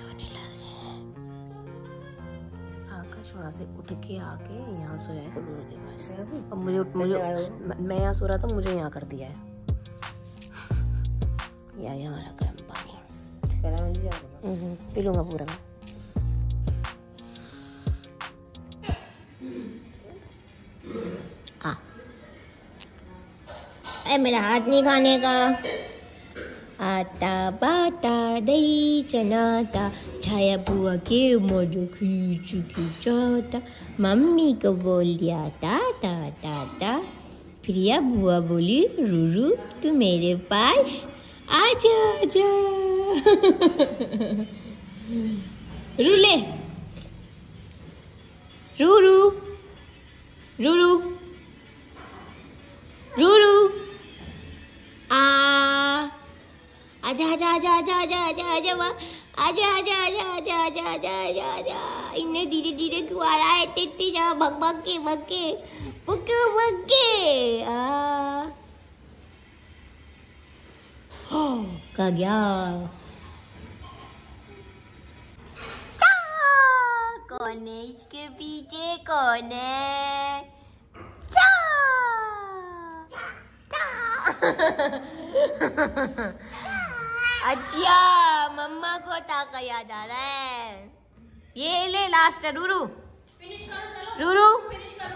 होने लग रहे हैं। आकाश वहाँ से उठ के आके यहाँ सो जाए। तो के पास अब मुझे उठ, मुझे मैं यहाँ सो रहा था मुझे यहाँ कर दिया है। ये आ गया हमारा गर्म पानी। हम्म, पी लूँगा पूरा मैं। आ। मेरा हाथ नहीं खाने का। आता बाता दही चनाता, छाया बुआ के मोजो खींच खींचाता मम्मी को बोल दिया ता ता ता ता प्रिया बुआ बोली रूरू तू मेरे पास आ आजा। आजा रूले रूरू रूरू रूरू आजा आजा आजा आजा आजा आजा आजा आजा आजा आजा आजा आजा आजा आजा आजा इन्हें धीरे धीरे क्यों आ रहा है तेती जा भग भग के भग के भग के भग के आ का गया! कौन है इसके पीछे कौन है चा! चा! अच्छा मम्मा को ताका याद आ रहा है। ये ले लास्ट है रूरू। रूरू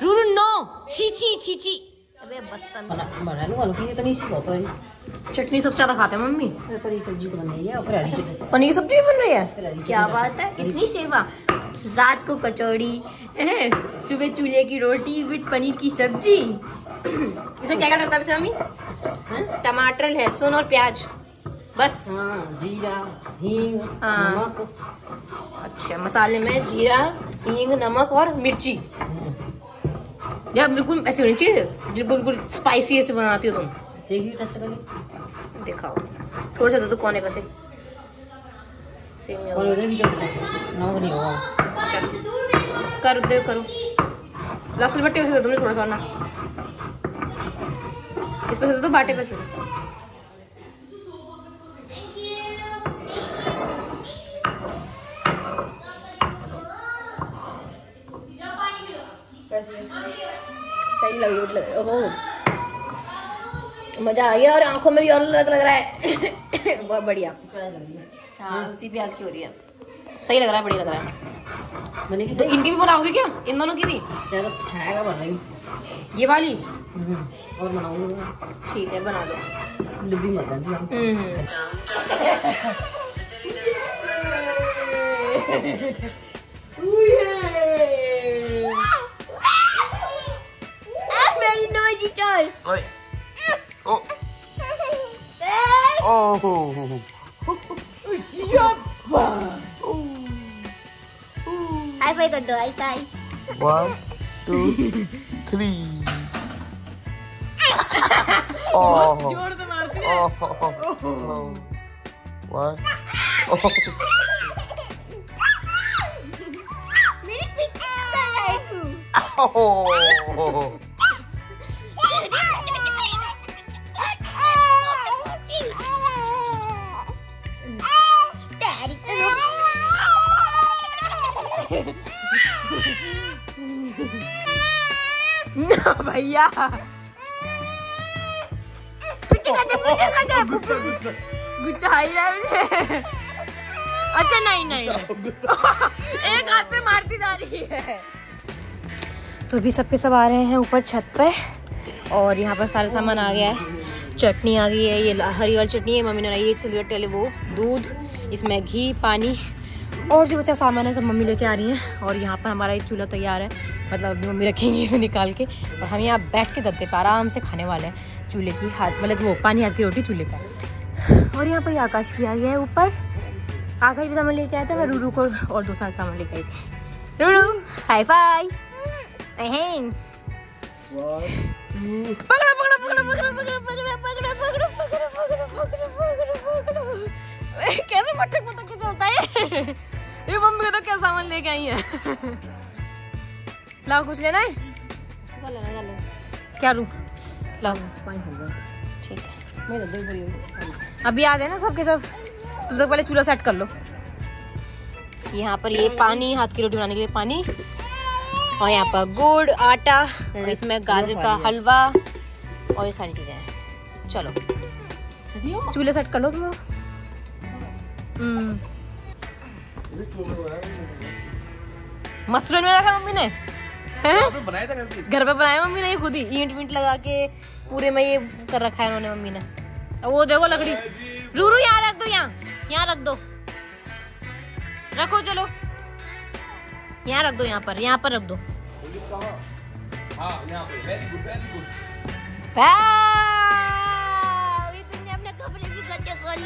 रूरू नो चीची चीची। अबे बदतमीज। बना लूँगा लोग इतनी सी बहुत है चटनी सबसे ज़्यादा खाते हैं मम्मी। पर सब्ज़ी तो बन रही है और पनीर की सब्ज़ी भी बन रही है? क्या बात है इतनी सेवा। रात को कचौड़ी सुबह चूल्हे की रोटी विद पनीर की सब्ज़ी। इसमें क्या क्या डलता है मम्मी? टमाटर लहसुन और प्याज। बस। हाँ जीरा हींग हाँ। नमक। अच्छा मसाले में जीरा हींग नमक और मिर्ची। यार बिल्कुल ऐसे होनी चाहिए बिल्कुल बिल्कुल स्पाइसी ऐसे बनाती हो तुम। देखिए दिखाओ। थोड़ा सा दे दो कोने पर से। सेम और उधर भी चलता है नहीं होगा। अच्छा। कर दे करो। लहसुन बट्टे दो मुझे थोड़ा सा ना इस पे से दो बाटे पे से सही लग रही है मज़ा आ गया और आँखों में भी और लग लग रहा है। बहुत बढ़िया। हाँ उसी प्याज की हो रही है। सही लग रहा है बढ़िया लग रहा है। मैंने तो इनकी भी बनाओगे क्या? इन दोनों की भी? छाएगा ये वाली? और बनाऊँगा ठीक है बना दो। डिब्बी मत डालिए đi chơi Ôi. Ô. Ô. Ôi giọt Hai tay còn được anh tay One, two, three Oh. Oh. Oh. Oh. Oh. One. Oh. Mini pizza. Oh. भैया। रहा है अच्छा नहीं नहीं एक हाथ से मारती जा रही है। तो अभी सबके सब आ रहे हैं ऊपर छत पे और यहाँ पर सारा सामान आ गया है। चटनी आ गई है ये हरी वाली चटनी है मम्मी ने बनाई है सिलवट वाले वो दूध इसमें घी पानी और जो बच्चा सामान है सब मम्मी लेके आ रही हैं और यहाँ पर हमारा एक चूल्हा तैयार है मतलब अभी मम्मी रखेंगी इसे निकाल के और हम यहाँ बैठ के गद्दे पे आराम से खाने वाले हैं चूल्हे की हाथ मतलब वो पानी हाथ की रोटी चूल्हे पर और यहाँ पर आकाश भी आ गया है ऊपर आकाश भी सामान लेके आया था मैं रूरू को और दो साल सामान लेके आई थी रूरू हाई फाई कैसे पटक पटक के चलता है ये मम्मी को तो क्या सामान लेके आई है? लाओ कुछ लेना है? क्या लूँ? लाओ। ठीक है। अभी आ जाए ना सबके सब? तुम तक पहले चूल्हा सेट कर लो। यहाँ पर ये पानी हाथ की रोटी बनाने के लिए पानी। और यहाँ पर गुड़ आटा और इसमें गाजर का हलवा और ये सारी चीज़ें हैं। चलो। चूल्हा सेट कर लो तुम। हम्म। मशरूम में रखा मम्मी ने? बनाया था घर पे? घर पे बनाया मम्मी ने खुद ही ईंट वींट लगा के पूरे में ये कर रखा है उन्होंने मम्मी ने। वो देखो लकड़ी। रूरू यहाँ रख दो यहाँ। यहाँ रख दो। रखो चलो। यहाँ रख दो यहाँ पर यहाँ पर रख दो। हाँ वेरी गुड वेरी गुड वाह! ये तुमने अपने कपड़े भी गंदे कर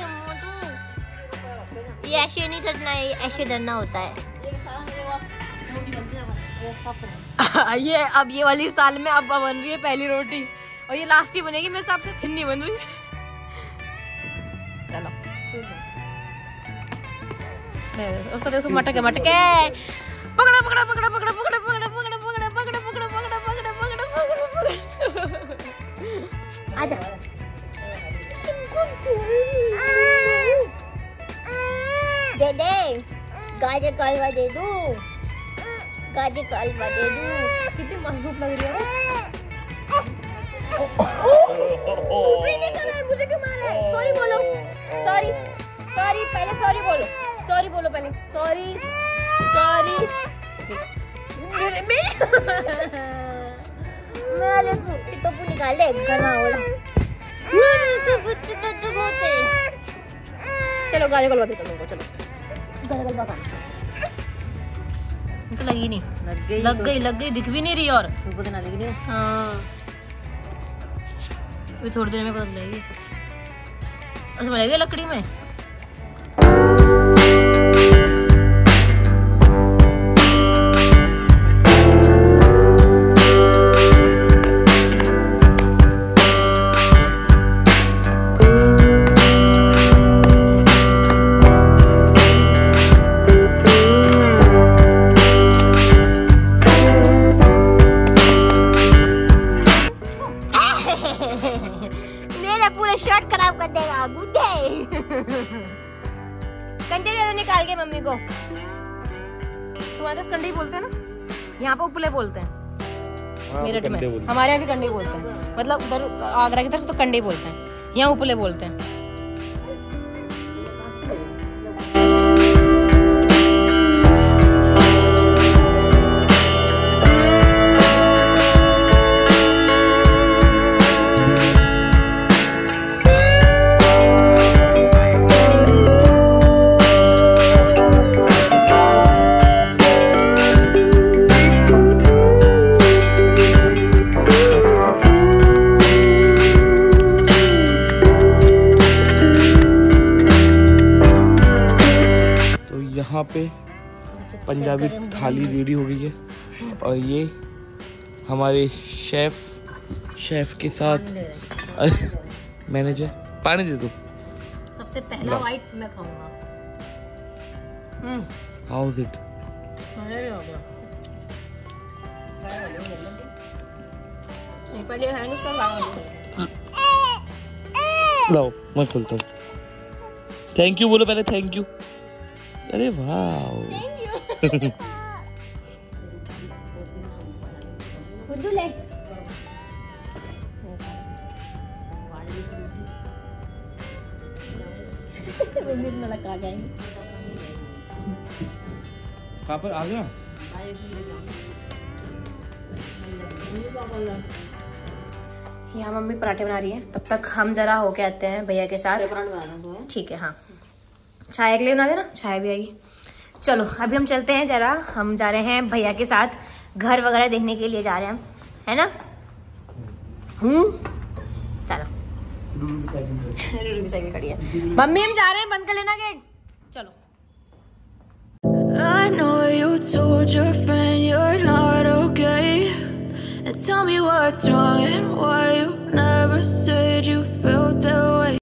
ये ऐसे नहीं करना है ऐसे डरना होता है ये अब ये वाली साल में अब बन रही है पहली रोटी और ये लास्ट ही बनेगी मेरे हिसाब से फिर नहीं बन रही चलो उसको देखो मटके मटके पकड़ा पकड़ा पकड़ा पकड़ा पकड़ा पकड़ा पकड़ा पकड़ा पकड़ा पकड़ा पकड़ा पकड़ा पकड़ा पकड़ा पकड़ा आजा गाजर का हलवा दे दू? गाजर का हलवा दे दू? कितनी धूप लग रही है। नहीं कर रहा है मुझे क्यों मार रहा है? सॉरी बोलो। सॉरी सॉरी पहले सॉरी बोलो। सॉरी बोलो पहले। सॉरी सॉरी मैं तू टप्पू निकाल ले गला वाला तू तो चलो गाजर का हलवा देता तुमको चलो। का तो लगी नहीं। लग गई लग गई लग गई दिख भी नहीं रही और। ऊपर से ना दिख रही है। अभी थोड़ी देर में पता चलेगी। अच्छा लगेगा लकड़ी में? यहाँ पे उपले बोलते हैं। मेरठ में। हमारे यहाँ भी कंडे बोलते हैं। मतलब उधर आगरा की तरफ़ तो कंडे बोलते हैं। यहाँ उपले बोलते हैं। यहाँ पे पंजाबी थाली रेडी हो गई है। और ये हमारे शेफ शेफ के साथ मैनेजर पानी दे दो। सबसे पहला वाइट मैं खाऊँगा। हाउ इज़ इट पहले लाओ मैं खोलता हूँ। थैंक यू बोलो पहले थैंक यू अरे वाह ले। जाएँगे कहाँ पर आ गया? यहाँ मम्मी पराठे बना रही है। तब तक हम जरा होके आते हैं भैया के साथ। पराठा बना दो है। ठीक है हाँ। चाय के लिए बना देना? चाय भी आएगी। चलो अभी हम चलते हैं जरा। हम जा रहे हैं भैया के साथ। घर वगैरह देखने के लिए जा रहे हैं है ना? हम्म। चलो। साइकिल खड़ी है। मम्मी हम जा रहे हैं। बंद कर लेना गेट चलो। I know you told your friend you're not okay. And tell me what's wrong and why you never said you